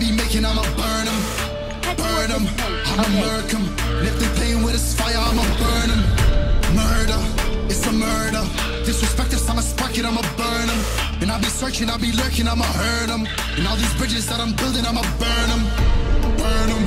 be making, I'ma burn them. Burn them. I'ma Okay. murk 'em. And if they playing with us fire, I'ma burn them. Murder, it's a murder. Disrespect us, I'ma spark it, I'ma burn them. And I'll be searching, I'll be lurking, I'ma hurt them. And all these bridges that I'm building, I'ma burn them. Burn them,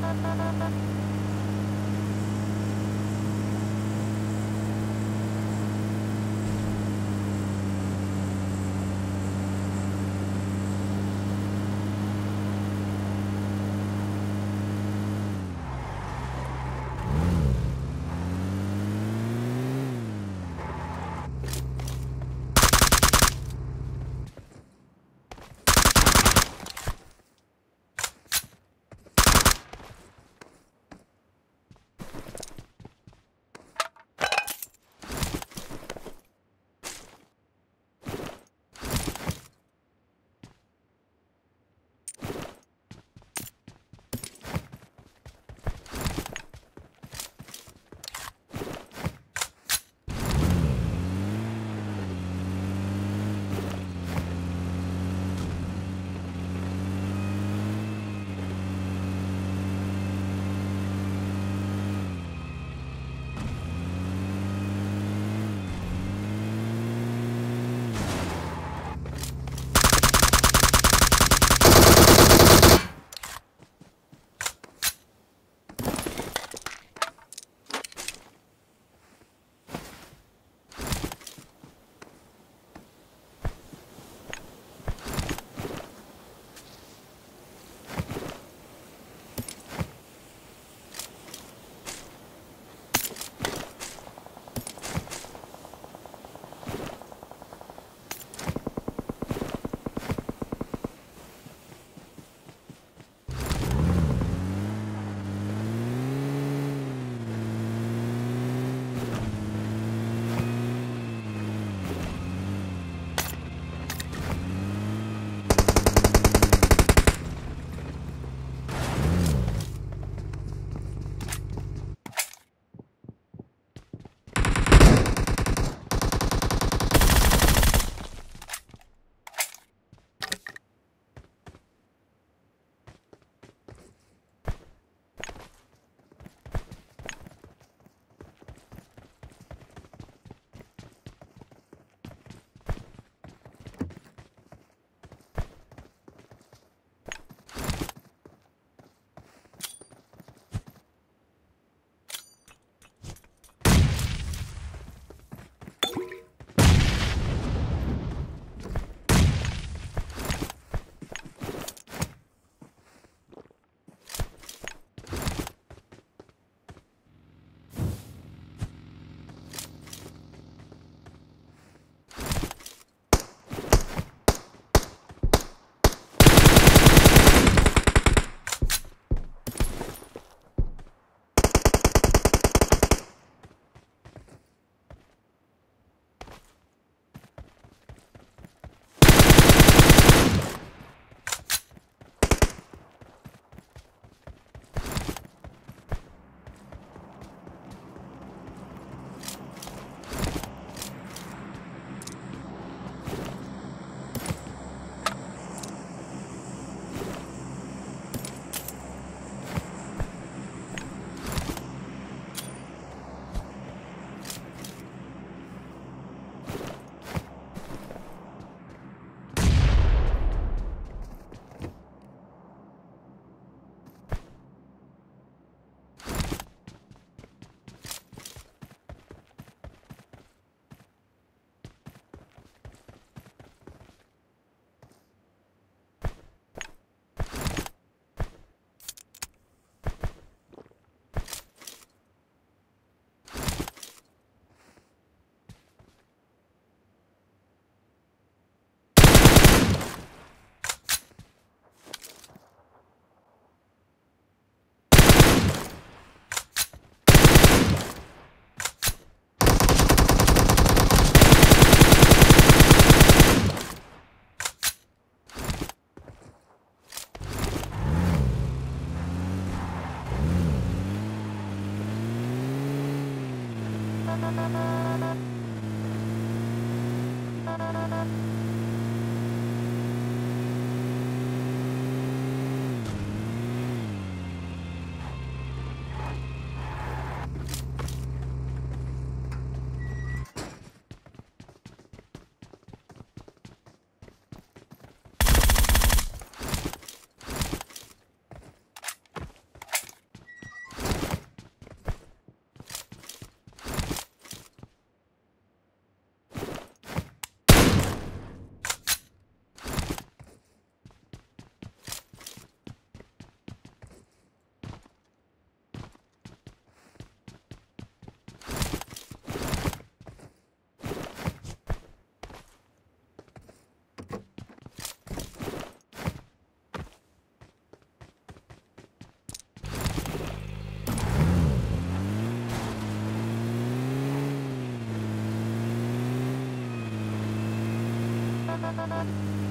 ハハハハ。thank you なるほど。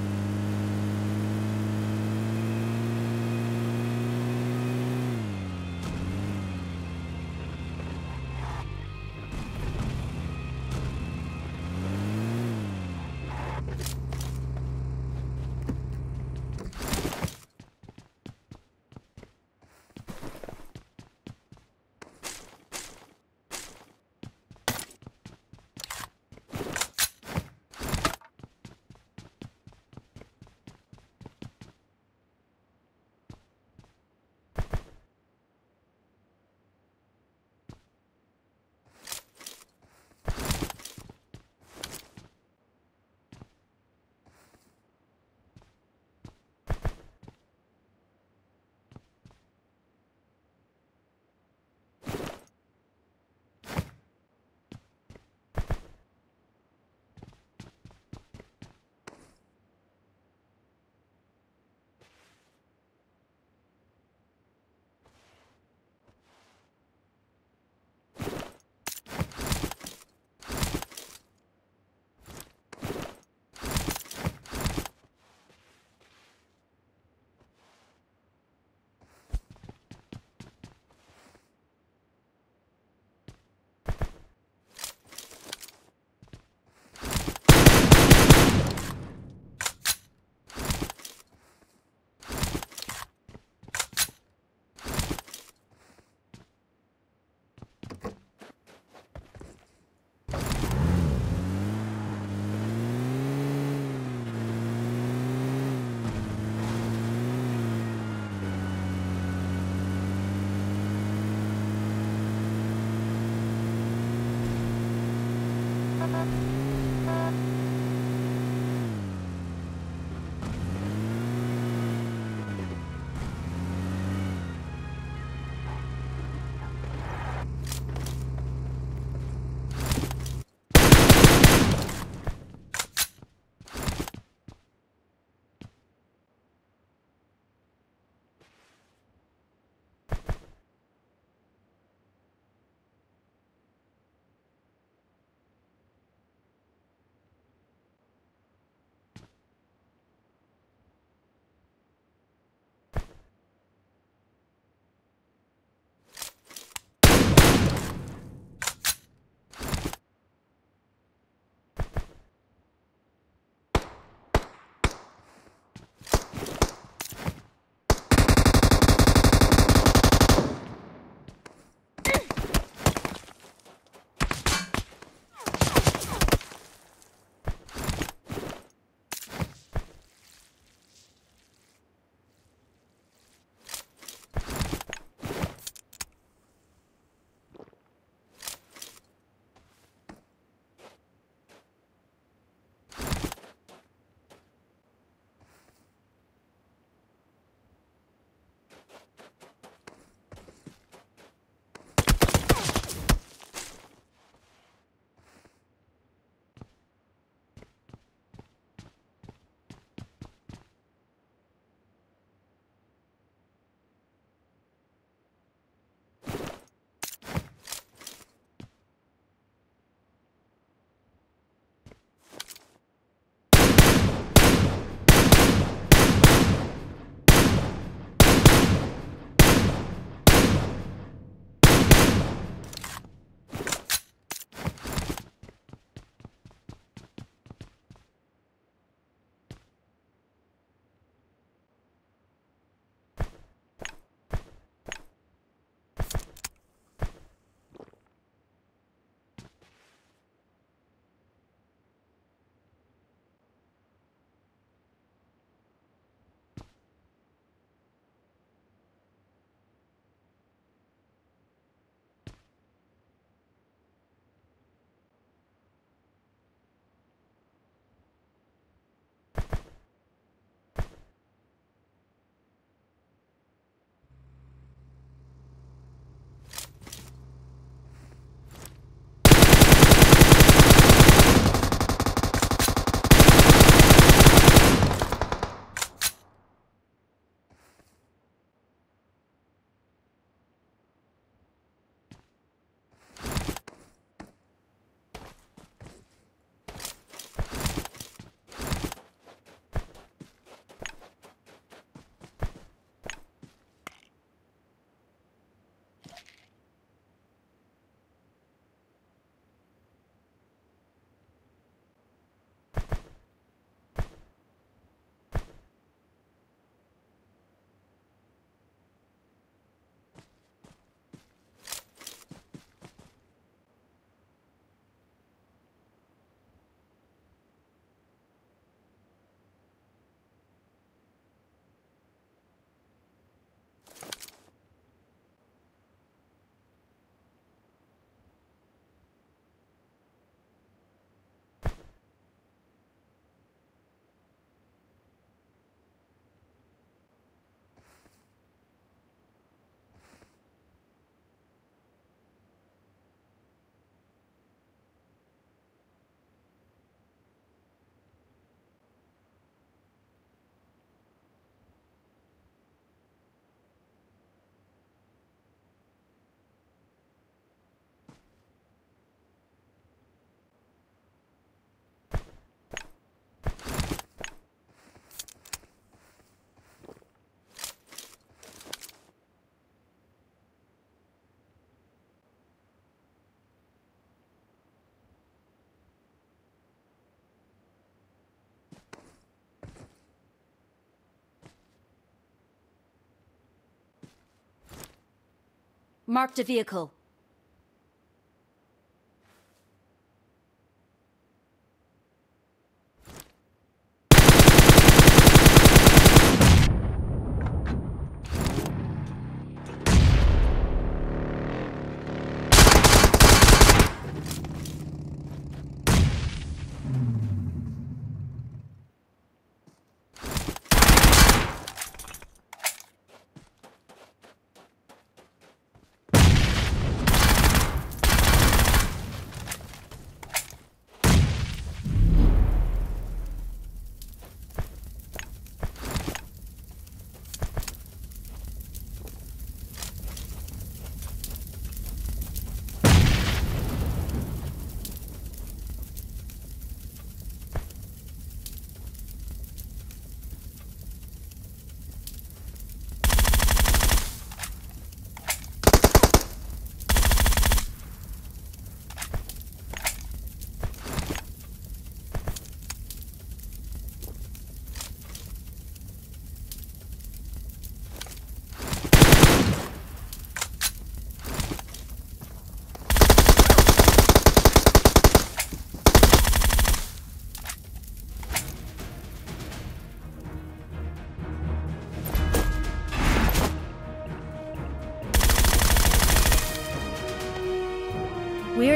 Marked a vehicle.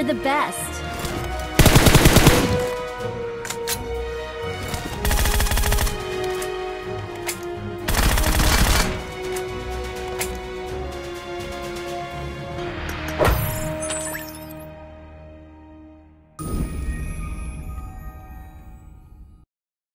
The best.